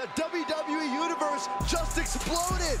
The WWE Universe just exploded.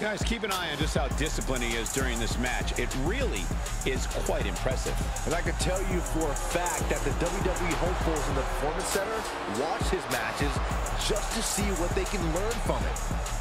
Guys, keep an eye on just how disciplined he is during this match. It really is quite impressive. And I can tell you for a fact that the WWE hopefuls in the Performance Center watch his matches just to see what they can learn from it.